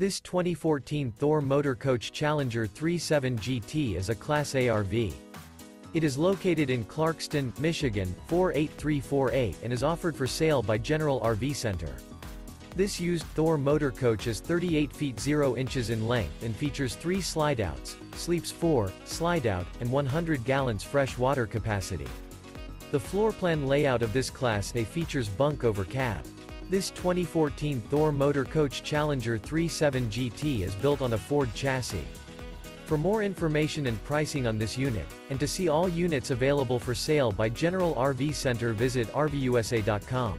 This 2014 Thor Motor Coach Challenger 37 GT is a Class A RV. It is located in Clarkston, Michigan, 48348 and is offered for sale by General RV Center. This used Thor motor coach is 38 feet 0 inches in length and features three slide-outs, sleeps 4, slide-out, and 100 gallons fresh water capacity. The floor plan layout of this Class A features bunk over cab. This 2014 Thor Motor Coach Challenger 37 GT is built on a Ford chassis. For more information and pricing on this unit, and to see all units available for sale by General RV Center visit RVUSA.com.